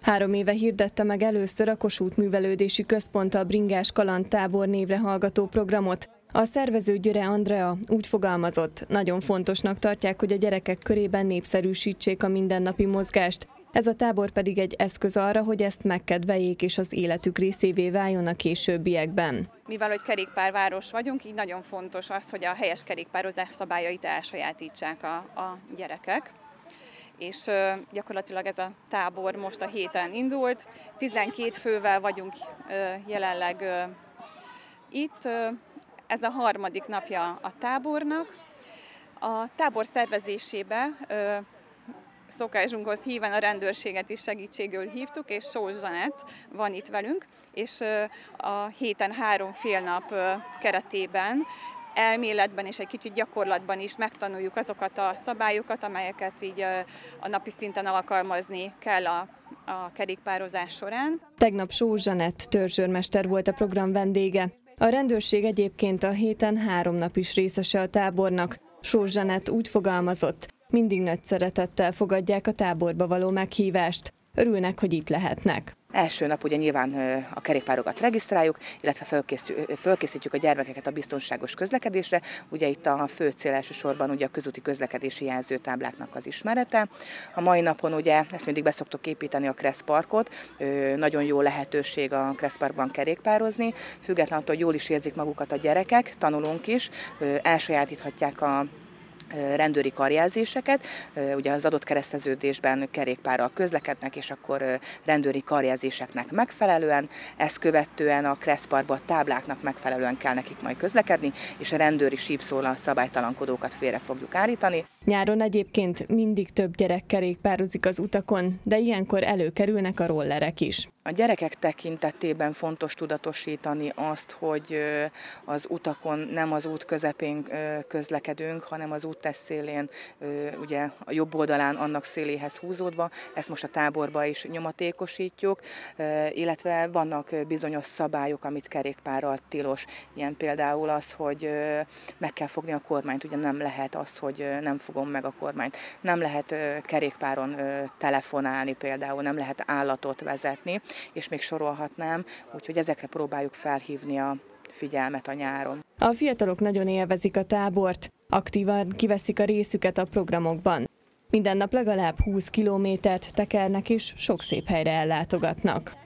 Három éve hirdette meg először a Kossuth Művelődési Központ a Bringás Kaland tábor névre hallgató programot. A szervező Györe Andrea úgy fogalmazott, nagyon fontosnak tartják, hogy a gyerekek körében népszerűsítsék a mindennapi mozgást. Ez a tábor pedig egy eszköz arra, hogy ezt megkedveljék és az életük részévé váljon a későbbiekben. Mivel, hogy kerékpárváros vagyunk, így nagyon fontos az, hogy a helyes kerékpározás szabályait elsajátítsák a, a gyerekek és gyakorlatilag ez a tábor most a héten indult. 12 fővel vagyunk jelenleg itt. Ez a harmadik napja a tábornak. A tábor szervezésébe szokásunkhoz híven a rendőrséget is segítségül hívtuk, és Sós Zsanett van itt velünk, és a héten három fél nap keretében elméletben és egy kicsit gyakorlatban is megtanuljuk azokat a szabályokat, amelyeket így a napi szinten alkalmazni kell a, a kerékpározás során. Tegnap Sós Zsanett törzsőrmester volt a program vendége. A rendőrség egyébként a héten három nap is részese a tábornak. Sós Zsanett úgy fogalmazott, mindig nagy szeretettel fogadják a táborba való meghívást. Örülnek, hogy itt lehetnek. Első nap ugye nyilván a kerékpárokat regisztráljuk, illetve fölkészítjük a gyermekeket a biztonságos közlekedésre. Ugye itt a fő cél elsősorban ugye a közúti közlekedési jelzőtábláknak az ismerete. A mai napon ugye ezt mindig beszoktuk építeni a Kressz Parkot, nagyon jó lehetőség a Kressz Parkban kerékpározni, függetlenül attól, hogy jól is érzik magukat a gyerekek, tanulunk is, elsajátíthatják a rendőri karjelzéseket, ugye az adott kereszteződésben kerékpárral közlekednek, és akkor rendőri karjelzéseknek megfelelően, ezt követően a kresszparkba tábláknak megfelelően kell nekik majd közlekedni, és a rendőri sípszóla szabálytalankodókat félre fogjuk állítani. Nyáron egyébként mindig több gyerek kerékpározik az utakon, de ilyenkor előkerülnek a rollerek is. A gyerekek tekintetében fontos tudatosítani azt, hogy az utakon nem az út közepén közlekedünk, hanem az út szélén, ugye a jobb oldalán annak széléhez húzódva. Ezt most a táborba is nyomatékosítjuk, illetve vannak bizonyos szabályok, amit kerékpárral tilos. Ilyen például az, hogy meg kell fogni a kormányt, ugye nem lehet az, hogy nem fogom meg a kormányt. Nem lehet kerékpáron telefonálni például, nem lehet állatot vezetni és még sorolhatnám, úgyhogy ezekre próbáljuk felhívni a figyelmet a nyáron. A fiatalok nagyon élvezik a tábort, aktívan kiveszik a részüket a programokban. Minden nap legalább 20 kilométert tekernek és sok szép helyre ellátogatnak.